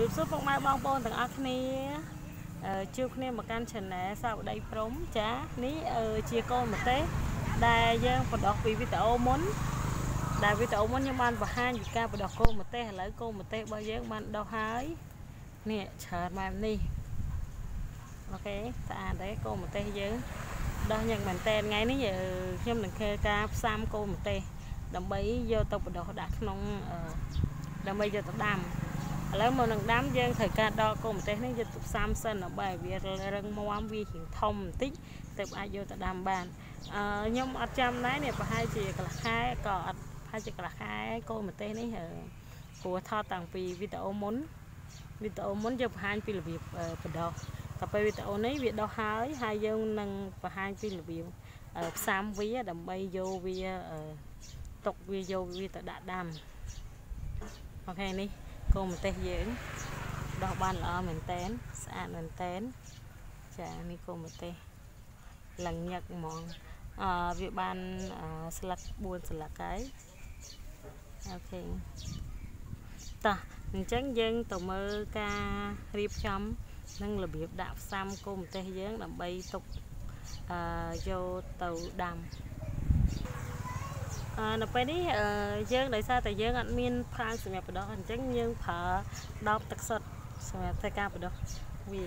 រាបសួរពុកម៉ែបងប្អូនទាំងអស់គ្នាអឺជួបគ្នាមកកាន់ Channel សាវតីព្រំចានេះជាកូនម្ទេសដែលយើងបដោះពីវីដេអូមុន ដែលវីដេអូមុនខ្ញុំបានបង្ហាញពីការបដោះកូនម្ទេសឥឡូវកូនម្ទេសរបស់យើងបានដោះហើយនេះច្រើនម៉ែនេះអូខេស្អាតទេកូនម្ទេសយើងដោះយ៉ាងមែនតើថ្ងៃនេះខ្ញុំនឹងធ្វើការផ្សាំកូនម្ទេសដើម្បីយកទៅបដោះដាក់ក្នុងដើម្បីយកទៅដាំ ឥឡូវមកនឹងដាំយើងត្រូវការដកកូនម្ទេសនេះយកទៅផ្សាំសិនដើម្បីឲ្យវារឹងមាំវាជាងធំបន្តិចទើបអាចយកទៅដាំបានអឺខ្ញុំអត់ចាំដែរនេះប្រហែលជាកន្លះខែក៏អត់ប្រហែលជាកន្លះខែកូនម្ទេសនេះព្រោះថតតាំងពីវីដេអូមុនវីដេអូមុនយើងបង្ហាញពីរបៀបបដោះតែពេលវីដេអូនេះវាដោះហើយហើយយើងនឹងបង្ហាញពីរបៀបផ្សាំវាដើម្បីយកវាទុកវាយកវាទៅដាក់ដាំអូខេនេះ គោម្ទេសយើងដោះបានល្អមែនតែនស្អាតមែនតែនចានេះគោម្ទេសឡើងញឹកហ្មងអឺវាបានស្លឹក4ស្លឹកហើយអូខេតោះអញ្ចឹងយើងទៅមើលការរៀបចំនិងរបៀបដាក់ផ្សំគោម្ទេសយើងដើម្បីទុកអឺយកទៅដាំអឺ នៅពេលនេះយើងដោយសារតែយើងអត់មានផាងសម្រាប់បដោះអញ្ចឹងយើងប្រើដបទឹកសុទ្ធសម្រាប់ធ្វើការបដោះវា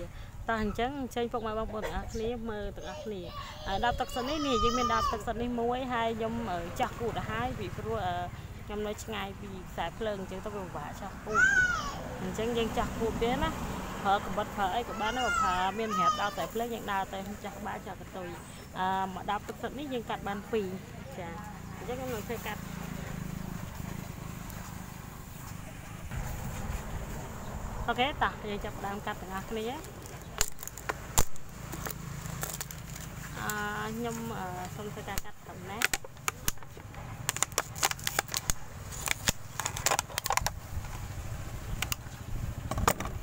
តោះអញ្ចឹងអញ្ជើញពុកម៉ែបងប្អូនទាំងអស់គ្នាមើលទាំងអស់គ្នាដបទឹកសុទ្ធនេះនេះយើងមានដបទឹកសុទ្ធនេះមួយហើយខ្ញុំចាស់គូទៅហើយពីព្រោះខ្ញុំនៅឆ្ងាយពីខ្សែភ្លើងអញ្ចឹងទៅវាពិបាកចាស់គូអញ្ចឹងយើងចាស់គូទៀតណាប្រើកបិតប្រើអីក៏បានដែរបើប្រើមានសម្រាប់ដើរតែភ្លើងយើងដើរតែចាស់ក្បាលចាស់កតុយអឺមកដាប់ទឹកទឹកនេះយើងកាត់បាន2ចាអញ្ចឹងខ្ញុំនឹងធ្វើកាត់អូខេតោះយើងចាប់ដើមកាត់ទាំងអស់គ្នាអឺខ្ញុំសូមធ្វើការកាត់ត្រឹមនេះ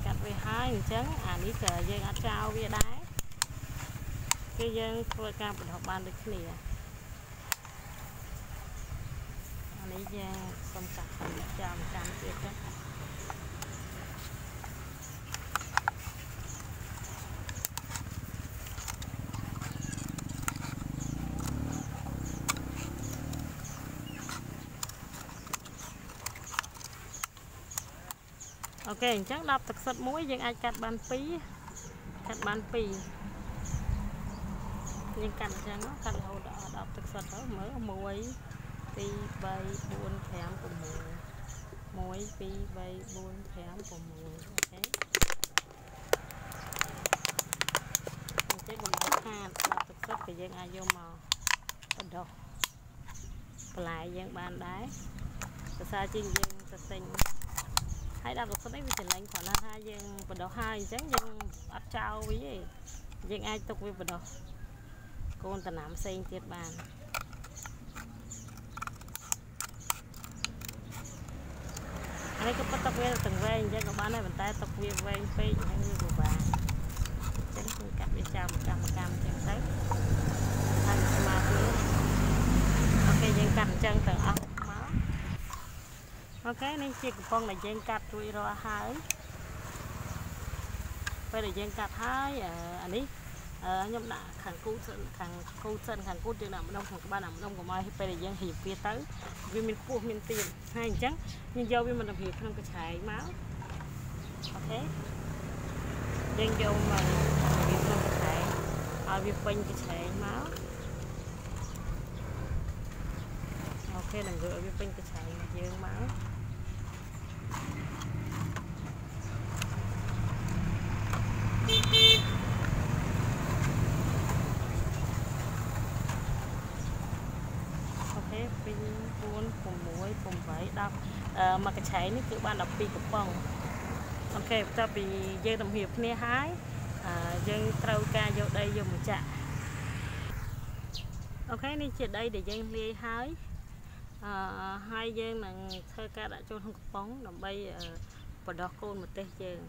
កាត់វាហើយអញ្ចឹងអានេះក៏យើងអត់ចោលវាដែរគឺយើងធ្វើការបន្តបានដូចគ្នានេះ យើងសុំកាត់ចាំចាំទៀតទៅOK អញ្ចឹងដបទឹកសុទ្ធមួយយើងអាចកាត់បាន2កាត់បាន2យើងកាត់អញ្ចឹងកាត់រហូតដល់ដបទឹកសុទ្ធទៅមើល1 2 3 4 5 6 1 2 3 4 5 6 OK អញ្ចឹងកុំឲ្យខាតស្លាប់ទឹកសុទ្ធក៏យើងអាចយកមកបណ្ដុះបន្លែយើងបានដែរភាសាជាងយើងទៅទិញហើយដល់ទឹកសុទ្ធនេះវាចំណេញគ្រាន់តែថាយើងបដោះហើយអញ្ចឹងយើងអត់ចោលវាទេយើងអាចទុកវាបដោះកូនតំណាំផ្សេងទៀតបាន ហើយក៏ប៉ុតទឹកវាទាំងវែងអញ្ចឹងក៏បានដែរប៉ុន្តែទឹកវាវែងពេកអញ្ចឹងវាពិបាកអញ្ចឹងគឺកាត់វាចាំកម្មកម្មអញ្ចឹងទៅហើយស្មាវាអូខេយើងកាត់អញ្ចឹងទាំងអស់មកអូខេនេះជាកំប៉ុងដែលយើងកាត់រួចរាល់ហើយពេលដែលយើងកាត់ហើយអានេះ ខ្ញុំដាក់ខាងគូសិនខាងគូសិនខាងគូយើងដាក់ម្ដុំខាងក្បាលដាក់ម្ដុំកុំឲ្យពេលដែលយើងរៀបវាទៅវាមានពោះមានទៀនហើយអញ្ចឹងយើងយកវាមករៀបក្នុងកញ្ឆែងមកអូខេយើងយកមករៀបក្នុងកញ្ឆែងឲ្យវាពេញកញ្ឆែងមកអូខេនឹងយកឲ្យវាពេញកញ្ឆែងយើងមក 10មួយកញ្ឆែងនេះគឺបាន12កំប៉ុងអូខេបន្ទាប់ពីយើងតម្រៀបគ្នាហើយយើងត្រូវការយកដីយកមកចាក់អូខេនេះជាដីដែលយើងលាយហើយអឺហើយយើងនឹងធ្វើការដាក់ចូលក្នុងកំប៉ុងដើម្បីបដោះកូនម្ទេសយើង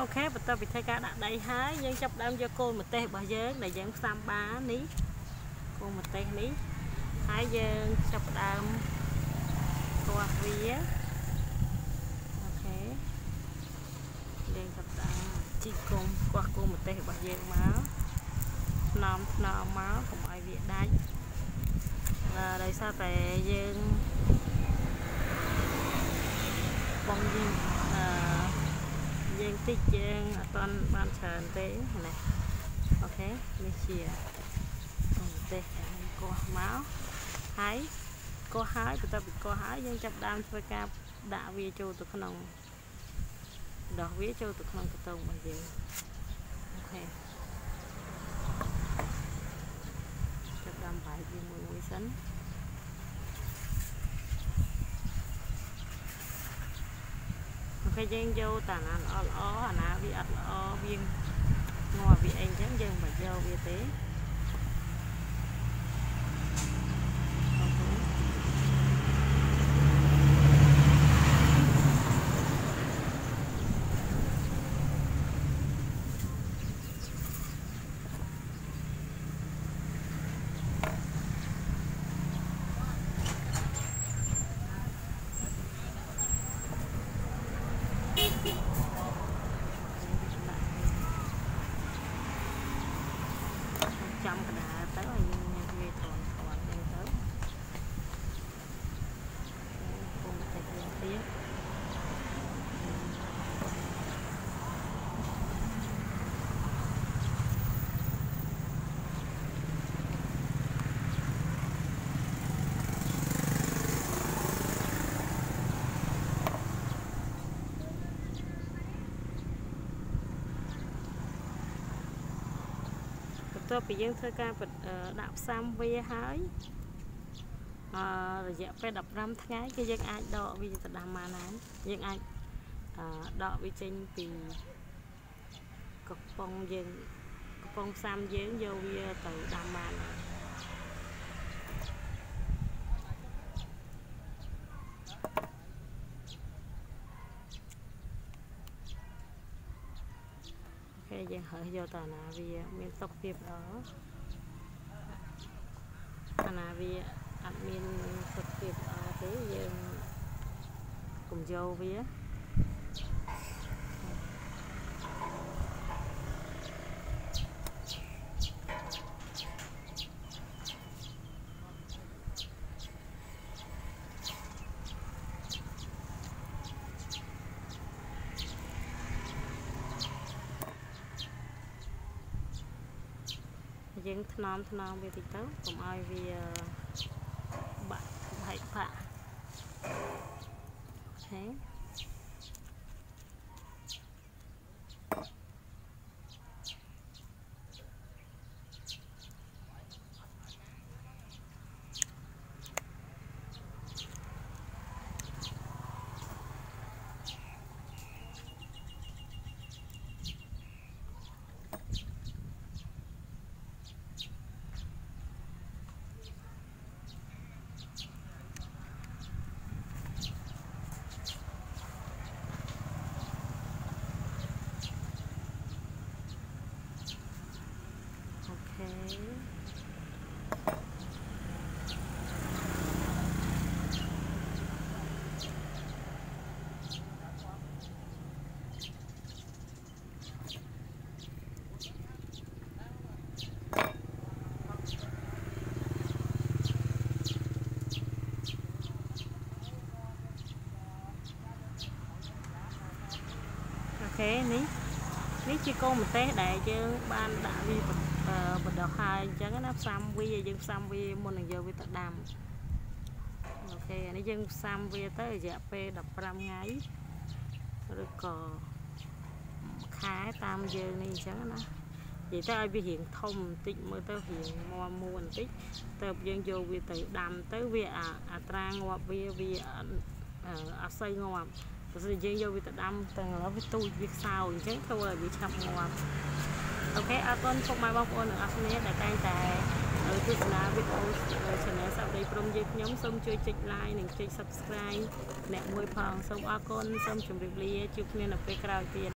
អូខេបន្តវិធីការដាក់ដីហើយយើងចាប់ដើមយកកូនម្ទេសរបស់យើងដែលយើងផ្សំបាននេះកូនម្ទេសនេះហើយយើងចាប់ដើមទាស់វាអូខេយើងចាប់ដើមជីកគុំគាស់គោម្ទេសរបស់យើងមកថ្នមថ្នមមកកុំឲ្យវាដាច់ដោយសារតែយើងបងយើងអឺ យើងតិចយើងអត់ទាន់បានច្រើនទេណាអូខេនេះជាម្ទេសកោះមកហើយកោះហើយបន្ទាប់ពីកោះហើយយើងចាប់ដើមធ្វើការដាក់វាចូលទៅក្នុងដោះវាចូលទៅក្នុងកតងរបស់យើងអូខេចាប់ដើមបាយវាមួយមួយសិន អូខេយើងយកតាណាល្អល្អអាណាវាអត់ល្អវាងាប់វាអីអញ្ចឹងយើងមិនយកវាទេចំកដាលទៅឲ្យយើងវាត្រន់ត្រន់ហ្នឹងទៅពុំតិចយើងទៀត បន្ទាប់ពីយើងធ្វើការដាក់ផ្សំវាហើយអឺរយៈពេល15ថ្ងៃគឺយើងអាចដកវាទៅដាំបានហើយយើងអាចអឺដកវាចេញពីកំប៉ុងយើងកំប៉ុងផ្សំយើងយកវាទៅដាំបានហើយ គេយើងហើយកទៅណាវាមានសុខភាពល្អអាណាវាអត់មានសុខភាពល្អទេយើងកុំយកវា យើងថ្នមថ្នមវាតិចទៅកុំឲ្យវាបាក់ហែកបាក់អូខេ ខេនេះនេះជាកូនម្ទេសដែលយើងបានដាក់វាប ណ្ដោះហើយអញ្ចឹងណាផ្សំវាយើងផ្សំវាមុននឹងយកវាទៅដាំអូខេអានេះយើងផ្សំវាទៅរយៈពេល15ថ្ងៃឬក៏ខែតាមយើងនេះអញ្ចឹងណានិយាយទៅឲ្យវារៀងធំបន្តិចមើលទៅរៀងមមមួបន្តិចទៅយើងយកវាទៅដាំទៅវាអត្រាងាប់វាវាអត់សូវងាប់បើសិនយើងយកវាទៅដាំទាំងឥឡូវវាទូចវាខ្សោយអញ្ចឹងធ្វើឲ្យវាឆាប់ងាប់ អូខេអរគុណពុកម៉ែបងប្អូនទាំងអស់គ្នាដែលតែងតែទស្សនាវីដេអូ Channel សាប់ដីព្រំយើងខ្ញុំសូមជួយចុច Like និងចុច Subscribe អ្នកមួយផងសូមអរគុណសូមជម្រាបលាជួបគ្នានៅពេលក្រោយទៀត